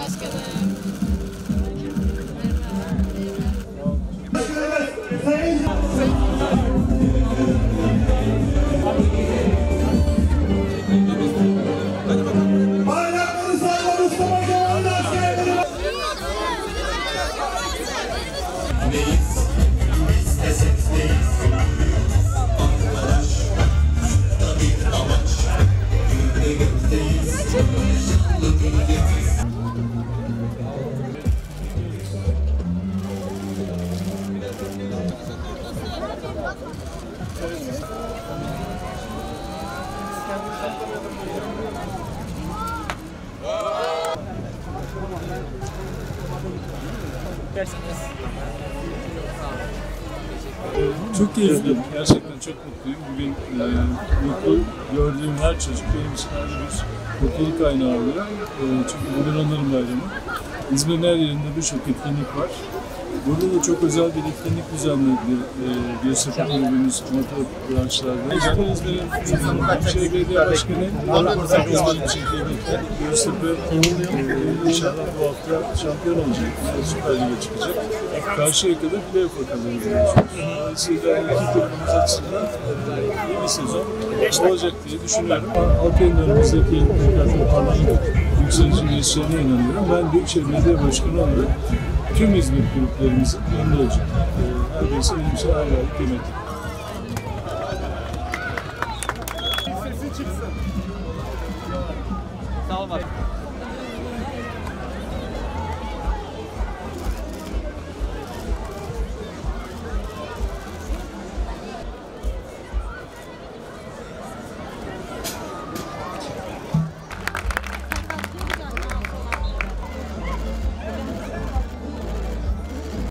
Başkanım. Look at the difference. Çok keyifli. Gerçekten çok mutluyum. Bugün e, mutlu gördüğüm her çocuk benim için ayrı bir mutluluk kaynağı oluyor. E, çünkü bugün onların bayramı. İzmir'in her yerinde birçok etkinlik var. Burada da çok özel bir etkinlik düzenledi e, Göztepe Kulübümüz motor branşlarda. Göztepe İzmir'in Büyükşehir Belediye Başkanı İzmir'in çekilmekte. Göztepe e, inşallah bu hafta şampiyon olacak. Süper Lig'e çıkacak. Karşıyaka'da playoff'a kazanacak. Dolayısıyla iki takımımız açısından e, iyi bir sezon olacak diye düşünüyorum. Halkın önümüzdeki tekrar toparlanıp yükselici geçeceğine inanıyorum. Ben Büyükşehir Belediye Başkanı olarak tüm İzmir kulüplerimizin yanında. E, Her birisi benim için ayrı ayrı kıymetli.